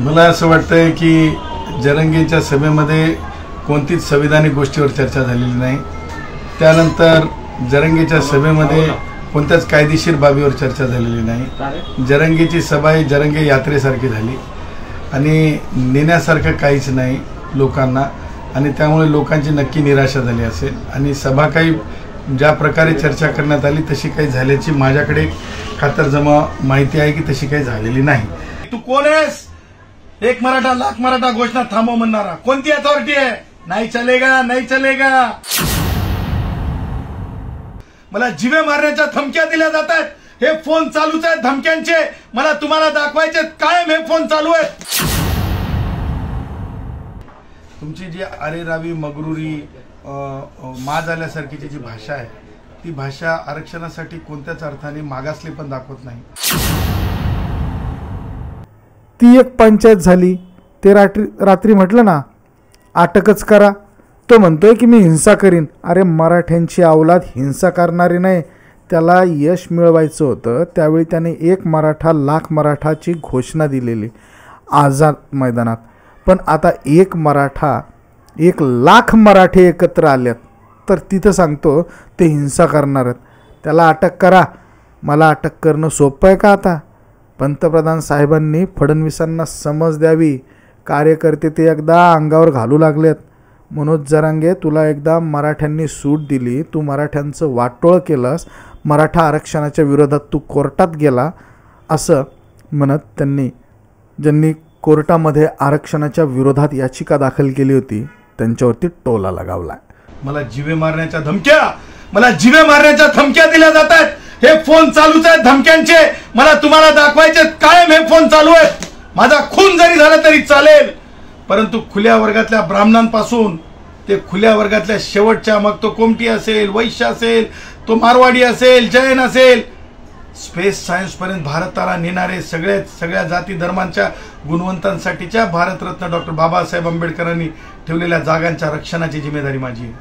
मला असं वाटतंय की जरंगेच्या सभेमध्ये कोणतीच संविधानिक गोष्टीवर चर्चा झालेली नाही. त्यानंतर जरंगेच्या सभेमध्ये कोणत्याच कायदेशीर बाबीवर चर्चा झालेली नाही. जरंगेची सभा ही जरंगे यात्रेसारखी झाली. आणि नेण्यासारखं काहीच नाही लोकांना. आणि त्यामुळे लोकांची नक्की निराशा झाली असेल. आणि सभा काही ज्या प्रकारे चर्चा करण्यात आली तशी काही झाल्याची माझ्याकडे खातरजमा माहिती आहे की तशी काही झालेली नाही. तू कोण आहेस? एक मराठा लाख मराठा घोषणा थांबव म्हणणारा. कोणती अथॉरिटी आहे? नाही चलेगा नाही चलेगा. मला जिवे मारण्याच्या धमक्या दिल्या जात आहेत. हे फोन चालूच आहेत धमक्यांचे. मला तुम्हाला दाखवायचे कायम हे फोन चालू आहेत. तुमची जी अरेरावी मगरुरी माज आल्यासारखीची जी भाषा आहे ती भाषा आरक्षणासाठी कोणत्याच अर्थाने मागासली पण दाखवत नाही. ती एक पंचायत झाली. ते रात्री रात्री म्हटलं ना अटकच करा. तो म्हणतोय की मी हिंसा करीन. अरे मराठ्यांची अवलाद हिंसा करणारी नाही. त्याला यश मिळवायचं होतं. त्यावेळी त्याने एक मराठा लाख मराठाची घोषणा दिलेली आझाद मैदानात. पण आता एक मराठा एक लाख मराठे एकत्र आल्यात. तर तिथं सांगतो ते हिंसा करणार आहेत. त्याला अटक करा. मला अटक करणं सोपं आहे का आता? पंतप्रधान साहेबांनी फडणवीसांना समज द्यावी. कार्यकर्ते ते एकदा अंगावर घालू लागलेत. मनोज जरांगे तुला एकदा मराठ्यांनी सूट दिली. तू मराठ्यांचं वाटोळं केलंस. मराठा आरक्षणाच्या विरोधात तू कोर्टात गेला असं म्हणत त्यांनी ज्यांनी कोर्टामध्ये आरक्षणाच्या विरोधात याचिका दाखल केली होती त्यांच्यावरती टोला लगावला मला जिवे मारण्याच्या धमक्या मला जिवे मारण्याच्या धमक्या दिल्या जात आहेत हे फोन चालूच आहेत धमक्यांचे. मला तुम्हाला दाखवायचे कायम हे फोन चालू आहेत. माझा खून जरी झाला तरी चालेल. परंतु खुल्या वर्गातल्या ब्राह्मणांपासून ते खुल्या वर्गातल्या शेवटच्या मग तो कोमटी असेल वैश्य असेल तो मारवाडी असेल जैन असेल. स्पेस सायन्सपर्यंत भारताला नेणारे सगळे सगळ्या जाती धर्मांच्या गुणवंतांसाठीच्या भारतरत्न डॉक्टर बाबासाहेब आंबेडकरांनी ठेवलेल्या जागांच्या रक्षणाची जिम्मेदारी माझी आहे.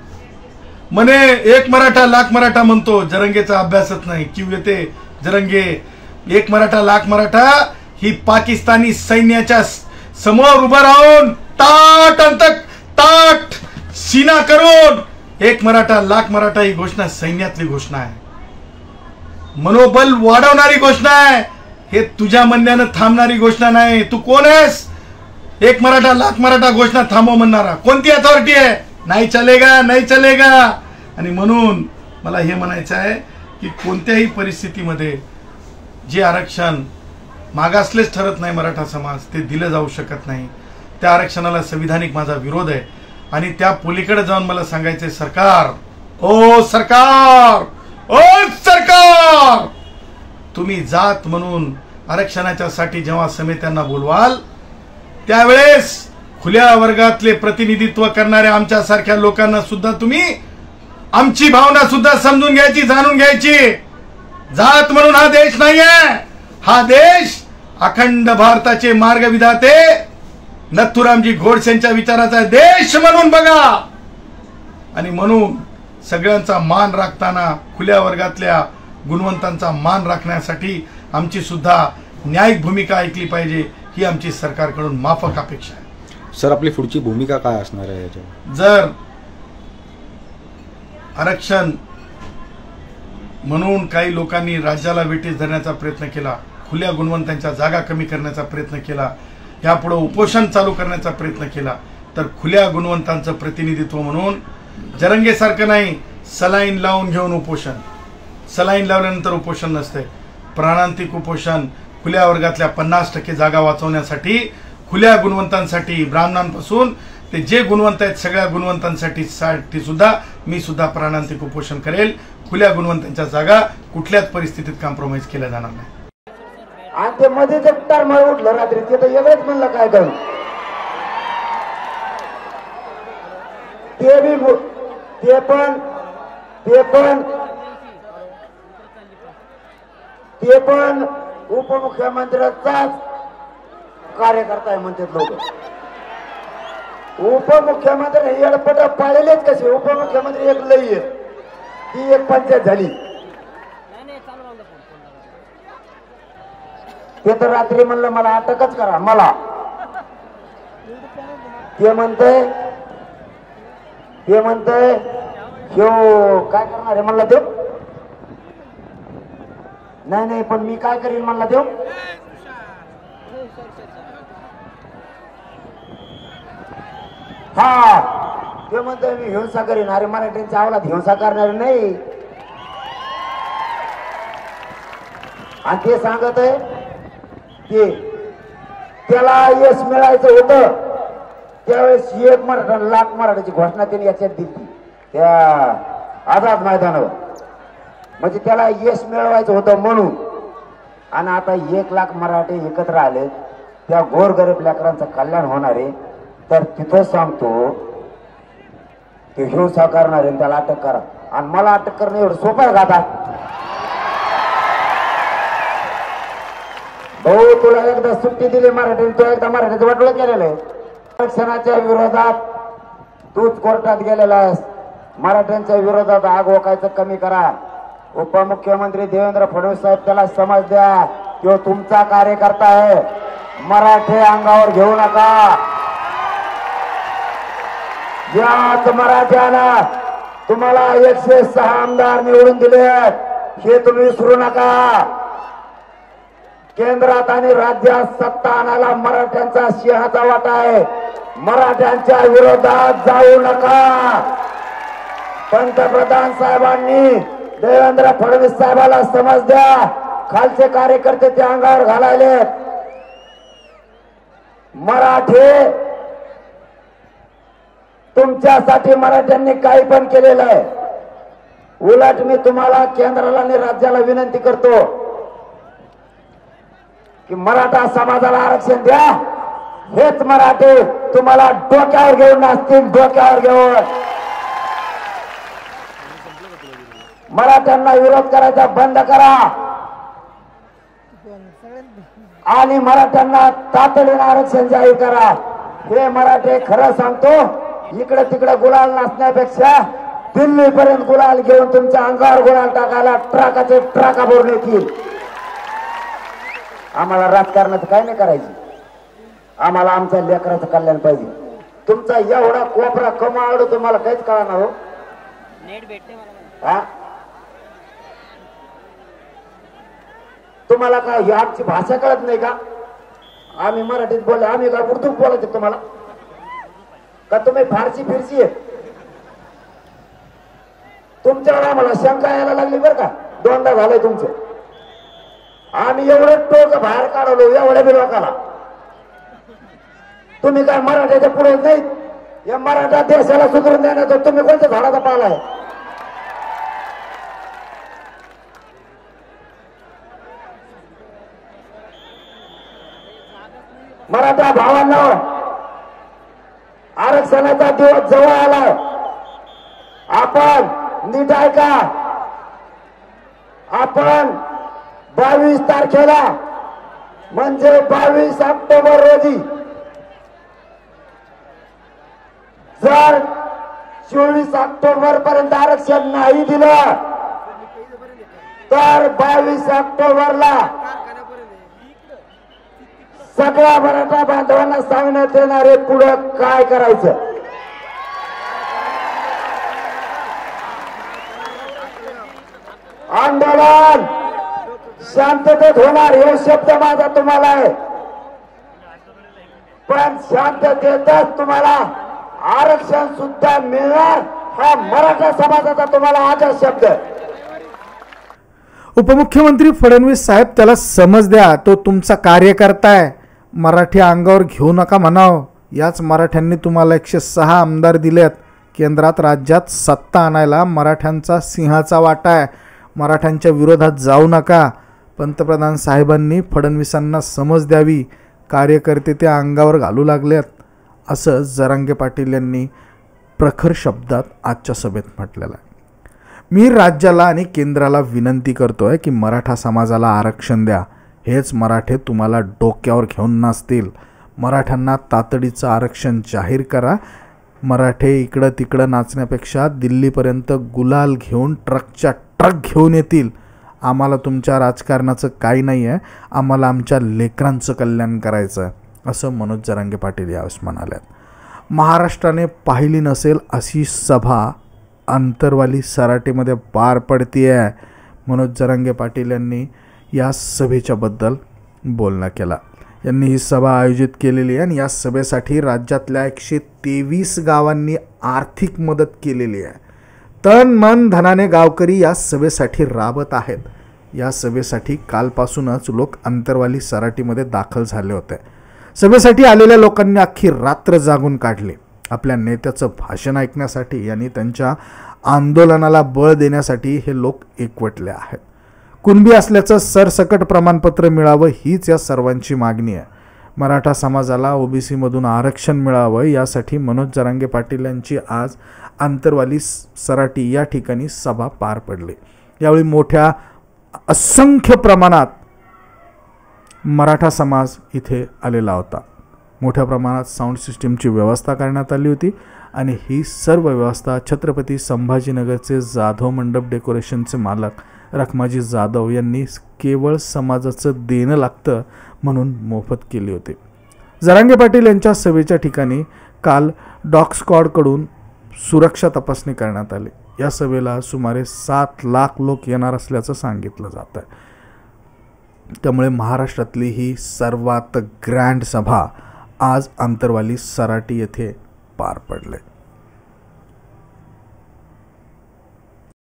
म्हणे एक मराठा लाख मराठा म्हणतो जरंगेचा अभ्यासच नाही. किव येते? जरंगे एक मराठा लाख मराठा ही पाकिस्तानी सैन्याच्या समोर उभं राहून ताट अंतक ताट सीना करून एक मराठा लाख मराठा ही घोषणा सैन्यातली घोषणा आहे. मनोबल वाढवणारी घोषणा आहे. हे तुझ्या म्हणण्यानं थांबणारी घोषणा नाही. तू कोण आहेस? एक मराठा लाख मराठा घोषणा थांबव म्हणणारा. कोणती अथॉरिटी आहे? नाही चलेगा नाही चलेगा. आणि म्हणून मला हे म्हणायचं आहे की कोणत्याही परिस्थितीमध्ये जे आरक्षण मागासलेच ठरत नाही मराठा समाज ते दिलं जाऊ शकत नाही. त्या आरक्षणाला संविधानिक माझा विरोध आहे. आणि त्या पोलीकडे जाऊन मला सांगायचे सरकार ओ सरकार ओ सरकार! तुम्ही जात म्हणून आरक्षणाच्या साठी जेव्हा समित्यांना बोलवाल त्यावेळेस खुल्या वर्गातले प्रतिनिधित्व करणाऱ्या आमच्या सारख्या लोकांना सुद्धा तुम्ही आमची भावना सुद्धा समजून घ्यायची जाणून घ्यायची. जात म्हणून हा देश नाहीये. हा देश अखंड भारताचे मार्गविधाते नथुरामजी घोडसेंच्या विचाराचा देश म्हणून बघा. आणि म्हणून सगळ्यांचा मान राखताना खुल्या वर्गातल्या गुणवंतांचा मान राखण्यासाठी आमची सुद्धा न्यायिक भूमिका ऐकली पाहिजे ही आमची सरकारकडून माफक अपेक्षा आहे. सर आपली पुढची भूमिका काय असणार आहे याच्यावर? जर आरक्षण म्हणून काही लोकांनी राज्याला वेटीस धरण्याचा प्रयत्न केला खुल्या गुणवंतांच्या जागा कमी करण्याचा प्रयत्न केला यापुढे उपोषण चालू करण्याचा प्रयत्न केला तर खुल्या गुणवंतांचं प्रतिनिधित्व म्हणून जरंगेसारखं नाही सलाईन लावून घेऊन उपोषण. सलाईन लावल्यानंतर उपोषण नसते. प्राणांतिक उपोषण खुल्या वर्गातल्या पन्नास टक्के जागा वाचवण्यासाठी खुल्या गुणवंतांसाठी ब्राह्मणांपासून ते जे गुणवंत आहेत सगळ्या गुणवंतांसाठी साठी सुद्धा मी सुद्धा प्राणांतिक उपोषण करेल. खुल्या गुणवंतांच्या जागा कुठल्याच परिस्थितीत कॉम्प्रोमाइज केल्या जाणार नाही. आणि ते मध्ये ते टरमळ उठलं रात्री ते तर वेगळंच म्हणलं काय करू? ते बी ते पण ते पण ते पण उपमुख्यमंत्र्याचाच कार्यकर्ता आहे म्हणतात लोक. उपमुख्यमंत्री हे येडपट पाळलेच कसे? उपमुख्यमंत्री एक लई आहे ती एक पंचायत झाली. ते तर रात्री म्हणलं मला अटकच करा मला. ते म्हणतय ते म्हणतंय हो काय करणार आहे? म्हणला देव. नाही नाही पण मी काय करीन? म्हणला देव. हा ते म्हणतोय मी हिंसा करीन अरे मराठ्यांच्या आवलात हिंसा करणार नाही. आणि ते सांगत आहे की त्याला यश मिळायचं होतं. त्यावेळेस एक मराठा लाख मराठ्याची घोषणा त्यांनी याच्यात दिली. त्या आझाद मैदानावर. म्हणजे त्याला यश मिळवायचं होतं म्हणून. आणि आता एक लाख मराठे एकत्र आले त्या गोरगरीब लेकरांचं कल्याण होणार आहे. तर तिथं सांगतो ते हिंसा करणारे आहे त्याला अटक करा. आणि मला अटक करणं एवढं सोपं आहे का आता? भाऊ तुला एकदा सुट्टी दिली मराठी तू एकदा मराठीचं वाटलं गेलेलं आहे. आरक्षणाच्या विरोधात तूच कोर्टात गेलेला आहेस. मराठ्यांच्या विरोधात आग ओकायचं कमी करा. उपमुख्यमंत्री देवेंद्र फडणवीस साहेब त्याला समज द्या तो तुमचा कार्यकर्ता आहे. मराठे अंगावर घेऊ नका. याच मराठ्याला तुम्हाला एकशे सहा आमदार निवडून दिले हे तुम्ही विसरू नका. केंद्रात आणि राज्यात सत्ता आणायला मराठ्यांचा सिंहाचा वाटा आहे. मराठ्यांच्या विरोधात जाऊ नका. पंतप्रधान साहेबांनी देवेंद्र फडणवीस साहेबाला समज द्या. खालचे कार्यकर्ते ते अंगावर घालायले मराठे तुमच्यासाठी मराठ्यांनी काही पण केलेलं आहे. उलट मी तुम्हाला केंद्राला आणि राज्याला विनंती करतो की मराठा समाजाला आरक्षण द्या. हेच मराठे तुम्हाला डोक्यावर घेऊन नाचतील डोक्यावर घेऊन. मराठ्यांना विरोध करायचा बंद करा. आणि मराठ्यांना तातडीनं आरक्षण जाहीर करा. हे मराठे खरं सांगतो. इकडे तिकडे गुलाल नाचण्यापेक्षा दिल्ली पर्यंत गुलाल घेऊन तुमच्या अंगावर गुलाल टाकायला ट्रकाचे ट्रका भरून येतील. आम्हाला राजकारणाचं काय नाही करायचं. आम्हाला आमच्या लेकराचं कल्याण पाहिजे. तुमचा एवढा कोपरा कमावड तुम्हाला काहीच कळणार हो. हा? तुम्हाला काय आमची भाषा कळत नाही का? आम्ही मराठीत बोलले आम्ही काय उर्दूत बोलायचं तुम्हाला? का तुम्ही फारसी फिरसी आहे तुमच्यावर आम्हाला शंका यायला लागली बरं का? दोनदा झालंय तुमचं. आम्ही एवढं टोक बाहेर काढवलो एवढ्या बी लोकाला तुम्ही काय मराठ्याच्या पुढे नाहीत? या मराठा देशाला सुधरून देण्याचं तुम्ही कोणत्या झाडाचा पाला आहे? मराठा भावांना आरक्षणाचा दिवस जवळ आलाय. आपण नीट ऐका आपण बावीस तारखेला म्हणजे बावीस ऑक्टोबर रोजी जर चोवीस ऑक्टोबर पर्यंत आरक्षण नाही दिलं तर बावीस ऑक्टोबरला सगळ्या मराठा बांधवांना सांगण्यात येणार आहे पुढं काय करायचं? आंदोलन! शांततेत होणार हे शब्द माझा तुम्हाला आहे. पण शांततेतच तुम्हाला आरक्षण सुद्धा मिळणार हा मराठा समाजाचा तुम्हाला आजच शब्द आहे. उपमुख्यमंत्री फडणवीस साहेब त्याला समज द्या तो तुमचा कार्यकर्ता आहे. मराठी अंगावर घेऊ नका म्हणाव. याच मराठ्यांनी तुम्हाला एकशे सहा आमदार दिलेत. केंद्रात राज्यात सत्ता आणायला मराठ्यांचा सिंहाचा वाटा आहे. मराठ्यांच्या विरोधात जाऊ नका. पंतप्रधान साहेबांनी फडणवीसांना समज द्यावी. कार्यकर्ते ते अंगावर घालू लागलेत. असं जरांगे पाटील यांनी प्रखर शब्दात आजच्या सभेत म्हटलेलं आहे. मी राज्याला आणि केंद्राला विनंती करतो आहे की मराठा समाजाला आरक्षण द्या. हेच मराठे तुम्हाला डोक्यावर घेऊन नसतील मराठ्यांना तातडीचं आरक्षण जाहीर करा. मराठे इकडं तिकडं नाचण्यापेक्षा दिल्लीपर्यंत गुलाल घेऊन ट्रकच्या ट्रक घेऊन येतील. आम्हाला तुमच्या राजकारणाचं काही नाही आहे आम्हाला आमच्या लेकरांचं कल्याण करायचं आहे असं मनोज जरांगे पाटील यावेळेस म्हणाल्यात. महाराष्ट्राने पाहिली नसेल अशी सभा अंतरवाली सराटीमध्ये पार पडती आहे मनोज जरांगे पाटील यांनी या सभेच्याबद्दल बोलणं केला. यांनी ही सभा आयोजित केलेली आहे आणि या सभेसाठी राज्यातल्या एकशे तेवीस गावांनी आर्थिक मदत केलेली आहे. तन मन धनाने गावकरी या सभेसाठी राबत आहेत. या सभेसाठी कालपासूनच लोक अंतरवाली सराटीमध्ये दाखल झाले होते. सभेसाठी आलेल्या लोकांनी अख्खी रात्र जागून काढली. आपल्या नेत्याचं भाषण ऐकण्यासाठी आणि त्यांच्या आंदोलनाला बळ देण्यासाठी हे लोक एकवटले आहेत. कुणबी असल्याचं सरसकट प्रमाणपत्र मिळावं हीच या सर्वांची मागणी आहे. मराठा समाजाला ओबीसीमधून आरक्षण मिळावं यासाठी मनोज जरांगे पाटील यांची आज आंतरवाली सराटी या ठिकाणी सभा पार पडली. यावेळी मोठ्या असंख्य प्रमाणात मराठा समाज इथे आलेला होता. मोठ्या प्रमाणात साऊंड सिस्टीमची व्यवस्था करण्यात आली होती आणि ही सर्व व्यवस्था छत्रपती संभाजीनगरचे जाधव मंडप डेकोरेशनचे मालक रखमाजी जाधव यांनी केवळ समाजाचं देणं लागतं म्हणून मोफत केली होती. जरांगे पाटील यांच्या सभेच्या ठिकाणी काल डॉग स्कॉडकडून सुरक्षा तपासणी करण्यात आली. या सभेला सुमारे सात लाख लोक येणार असल्याचं सांगितलं जात आहे त्यामुळे महाराष्ट्रातली ही सर्वात ग्रँड सभा आज आंतरवाली सराटी येथे पार पडले.